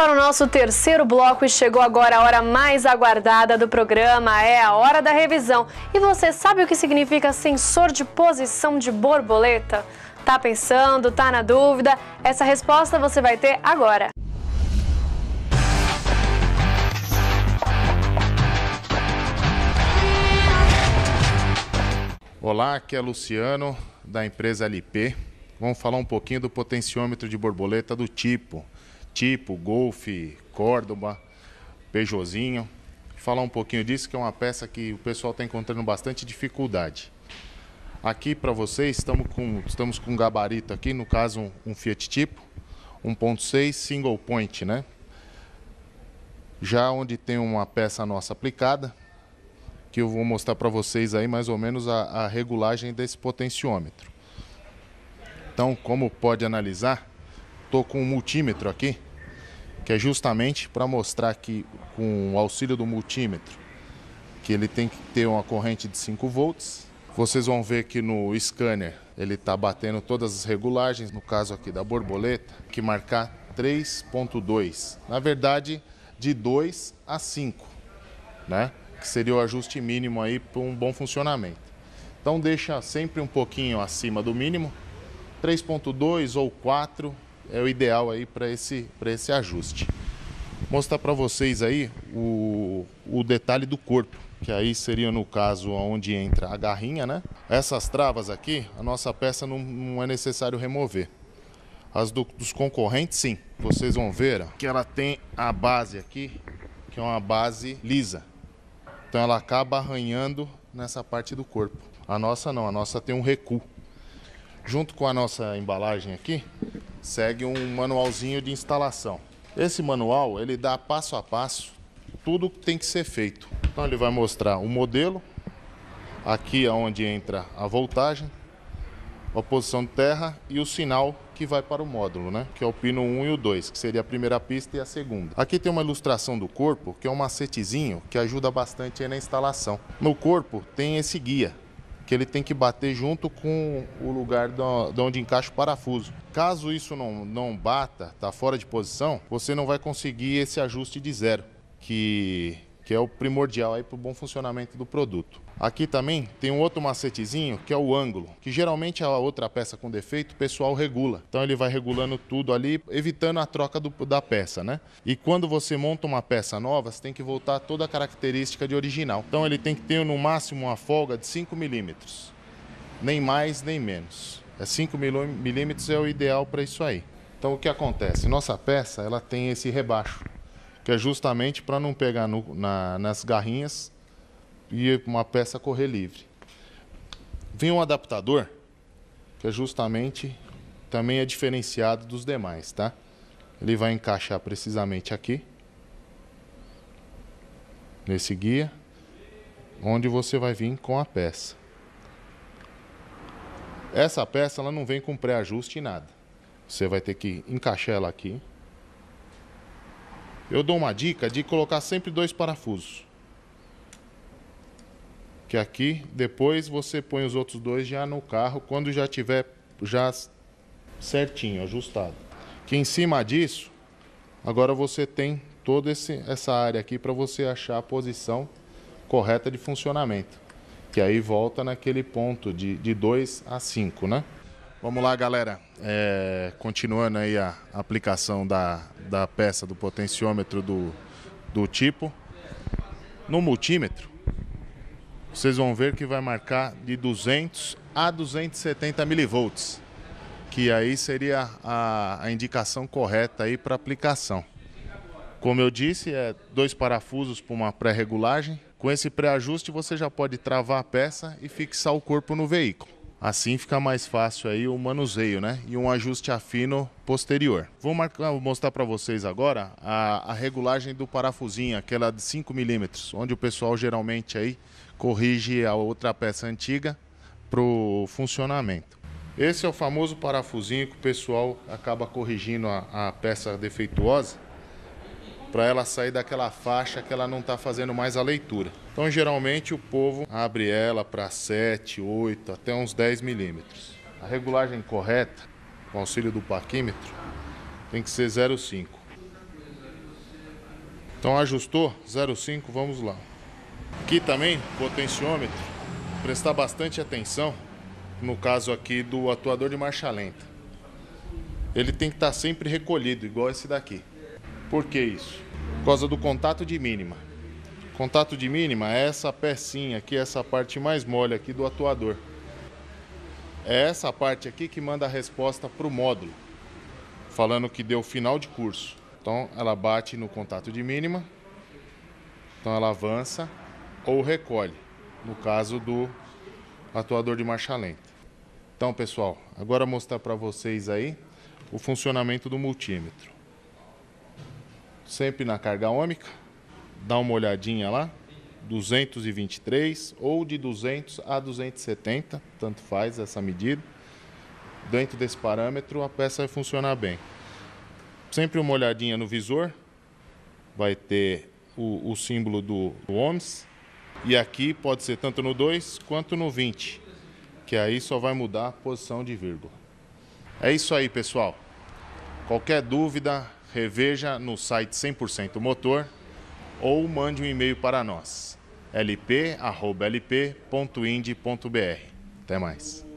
Para o nosso terceiro bloco e chegou agora a hora mais aguardada do programa, é a hora da revisão. E você sabe o que significa sensor de posição de borboleta? Tá pensando, tá na dúvida? Essa resposta você vai ter agora. Olá, aqui é Luciano da empresa LP. Vamos falar um pouquinho do potenciômetro de borboleta do tipo, tipo Golf, Córdoba, Peugeotzinho. Falar um pouquinho disso, que é uma peça que o pessoal está encontrando bastante dificuldade. Aqui para vocês, estamos com, estamos com um gabarito aqui, no caso um, um Fiat Tipo, 1.6 single point, né? Já onde tem uma peça nossa aplicada, que eu vou mostrar para vocês aí mais ou menos a, a regulagem desse potenciômetro. Então, como pode analisar, estou com um multímetro aqui, que é justamente para mostrar que com o auxílio do multímetro, que ele tem que ter uma corrente de 5 volts. Vocês vão ver que no scanner ele está batendo todas as regulagens, no caso aqui da borboleta, que marcar 3.2. Na verdade, de 2 a 5, né? que seria o ajuste mínimo aí para um bom funcionamento. Então deixa sempre um pouquinho acima do mínimo, 3.2 ou 4 é o ideal aí para esse, esse ajuste. Mostrar para vocês aí o, o detalhe do corpo, que aí seria no caso onde entra a garrinha, né? Essas travas aqui, a nossa peça não, não é necessário remover. As do, dos concorrentes, sim. Vocês vão ver que ela tem a base aqui, que é uma base lisa. Então ela acaba arranhando nessa parte do corpo. A nossa não, a nossa tem um recuo. Junto com a nossa embalagem aqui, segue um manualzinho de instalação. Esse manual, ele dá passo a passo tudo que tem que ser feito. Então ele vai mostrar o modelo, aqui é onde entra a voltagem, a posição de terra e o sinal que vai para o módulo, né? Que é o pino 1 e o 2, que seria a primeira pista e a segunda. Aqui tem uma ilustração do corpo, que é um macetezinho que ajuda bastante na instalação. No corpo tem esse guia, que ele tem que bater junto com o lugar de onde encaixa o parafuso. Caso isso não, não bata, tá fora de posição, você não vai conseguir esse ajuste de zero, que que é o primordial para o bom funcionamento do produto. Aqui também tem um outro macetezinho que é o ângulo, que geralmente a outra peça com defeito o pessoal regula. Então ele vai regulando tudo ali, evitando a troca do, da peça, né? E quando você monta uma peça nova, você tem que voltar toda a característica de original. Então ele tem que ter no máximo uma folga de 5 milímetros, nem mais nem menos. É 5 milímetros é o ideal para isso aí. Então o que acontece? Nossa peça ela tem esse rebaixo que é justamente para não pegar no, na, nas garrinhas e uma peça correr livre. Vem um adaptador, que é justamente também é diferenciado dos demais, tá? Ele vai encaixar precisamente aqui, nesse guia, onde você vai vir com a peça. Essa peça ela não vem com pré-ajuste e nada. Você vai ter que encaixar ela aqui eu dou uma dica de colocar sempre dois parafusos. Que aqui, depois você põe os outros dois já no carro, quando já tiver já certinho, ajustado. Que em cima disso, agora você tem toda esse, essa área aqui para você achar a posição correta de funcionamento. Que aí volta naquele ponto de 2 a 5, né? Vamos lá, galera. É, continuando aí a aplicação da, da peça do potenciômetro do, do tipo. No multímetro, vocês vão ver que vai marcar de 200 a 270 milivolts, que aí seria a, a indicação correta aí para aplicação. Como eu disse, é dois parafusos para uma pré-regulagem. Com esse pré-ajuste você já pode travar a peça e fixar o corpo no veículo. Assim fica mais fácil aí o manuseio, né? E um ajuste afino posterior. Vou marcar, mostrar para vocês agora a, a, regulagem do parafusinho, aquela de 5 milímetros, onde o pessoal geralmente aí corrige a outra peça antiga para o funcionamento. Esse é o famoso parafusinho que o pessoal acaba corrigindo a, a peça defeituosa para ela sair daquela faixa que ela não está fazendo mais a leitura. Então, geralmente, o povo abre ela para 7, 8, até uns 10 milímetros. A regulagem correta, com auxílio do paquímetro, tem que ser 0,5. Então ajustou 0,5, vamos lá. Aqui também, potenciômetro, prestar bastante atenção no caso aqui do atuador de marcha lenta. Ele tem que estar sempre recolhido, igual esse daqui. Por que isso? Por causa do contato de mínima. Contato de mínima é essa pecinha aqui, essa parte mais mole aqui do atuador. É essa parte aqui que manda a resposta para o módulo, falando que deu final de curso. Então ela bate no contato de mínima, então ela avança ou recolhe, no caso do atuador de marcha lenta. Então pessoal, agora mostrar para vocês aí o funcionamento do multímetro. Sempre na carga ômica, dá uma olhadinha lá, 223 ou de 200 a 270, tanto faz essa medida. Dentro desse parâmetro a peça vai funcionar bem. Sempre uma olhadinha no visor, vai ter o, o símbolo do, ohms, e aqui pode ser tanto no 2 quanto no 20, que aí só vai mudar a posição de vírgula. É isso aí, pessoal. Qualquer dúvida, reveja no site 100% Motor ou mande um e-mail para nós lp.lp.ind.br. Até mais.